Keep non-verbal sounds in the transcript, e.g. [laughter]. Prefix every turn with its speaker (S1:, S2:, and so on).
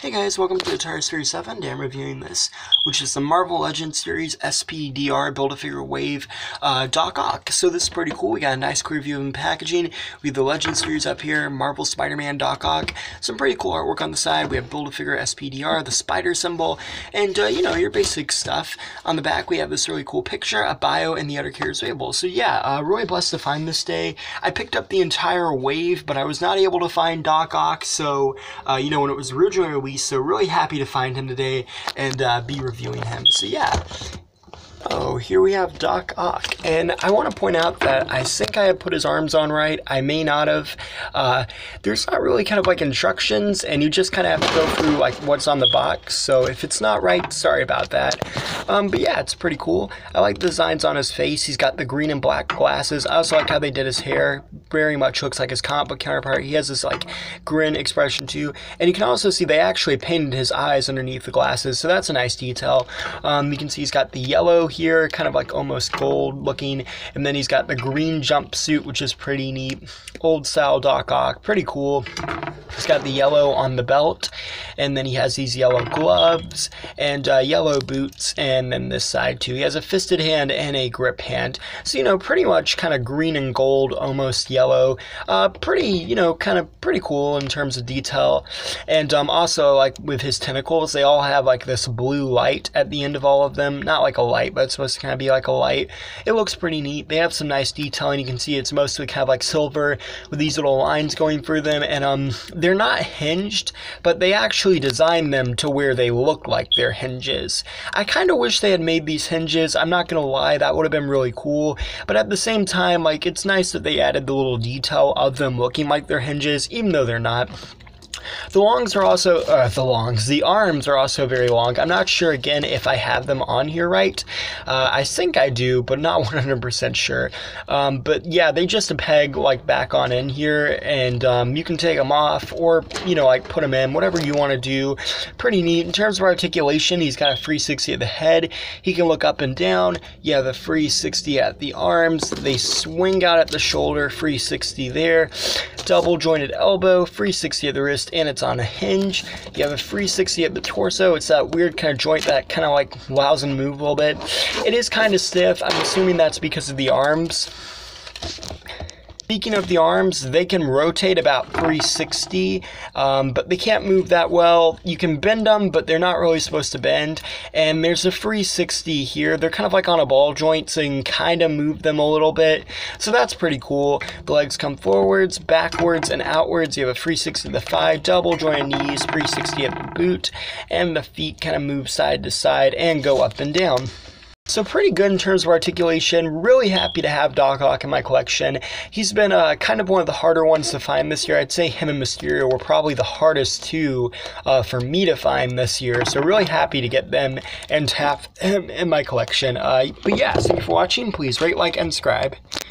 S1: Hey guys, welcome to The TARDIS37. Today I'm reviewing this, which is the Marvel Legends Series SPDR Build-A-Figure Wave uh, Doc Ock. So this is pretty cool. We got a nice clear view of the packaging. We have the Legends Series up here, Marvel Spider-Man Doc Ock. Some pretty cool artwork on the side. We have Build-A-Figure SPDR, the spider symbol, and, uh, you know, your basic stuff. On the back, we have this really cool picture, a bio, and the other characters available. So yeah, uh, really blessed to find this day. I picked up the entire wave, but I was not able to find Doc Ock, so, uh, you know, when it was originally so really happy to find him today and uh, be reviewing him. So yeah, Oh, here we have Doc Ock. And I want to point out that I think I have put his arms on right. I may not have. Uh, there's not really kind of like instructions, and you just kind of have to go through like what's on the box. So if it's not right, sorry about that. Um, but yeah, it's pretty cool. I like the designs on his face. He's got the green and black glasses. I also like how they did his hair. Very much looks like his comic book counterpart. He has this like grin expression too. And you can also see they actually painted his eyes underneath the glasses. So that's a nice detail. Um, you can see he's got the yellow here, kind of like almost gold looking. And then he's got the green jumpsuit, which is pretty neat. Old style Doc Ock, pretty cool. He's got the yellow on the belt, and then he has these yellow gloves and uh, yellow boots, and then this side too. He has a fisted hand and a grip hand. So, you know, pretty much kind of green and gold, almost yellow. Uh, pretty, you know, kind of pretty cool in terms of detail. And um, also, like with his tentacles, they all have like this blue light at the end of all of them. Not like a light, but it's supposed to kind of be like a light. It looks pretty neat. They have some nice detailing. You can see it's mostly kind of like silver with these little lines going through them. And um, they're not hinged, but they actually designed them to where they look like they're hinges. I kind of wish they had made these hinges. I'm not going to lie, that would have been really cool. But at the same time, like, it's nice that they added the little detail of them looking like they're hinges, even though they're not. The longs are also, uh, the longs, the arms are also very long. I'm not sure again if I have them on here right. Uh, I think I do, but not [laughs] 100% sure. Um, but yeah, they just peg like back on in here and um, you can take them off or, you know, like put them in, whatever you want to do. Pretty neat. In terms of articulation, he's got a 360 at the head. He can look up and down. Yeah, the 360 at the arms. They swing out at the shoulder, 360 there. Double jointed elbow, 360 at the wrist and it's on a hinge. You have a 360 at the torso. It's that weird kind of joint that kind of like allows and move a little bit. It is kind of stiff. I'm assuming that's because of the arms. Speaking of the arms, they can rotate about 360, um, but they can't move that well. You can bend them, but they're not really supposed to bend. And there's a 360 here. They're kind of like on a ball joint, so you can kind of move them a little bit. So that's pretty cool. The legs come forwards, backwards, and outwards. You have a 360 at the thigh, double joint knees, 360 at the boot, and the feet kind of move side to side and go up and down. So pretty good in terms of articulation. Really happy to have Doc Ock in my collection. He's been uh, kind of one of the harder ones to find this year. I'd say him and Mysterio were probably the hardest two uh, for me to find this year. So really happy to get them and have him in my collection. Uh, but yeah, thank you for watching. Please rate, like, and subscribe.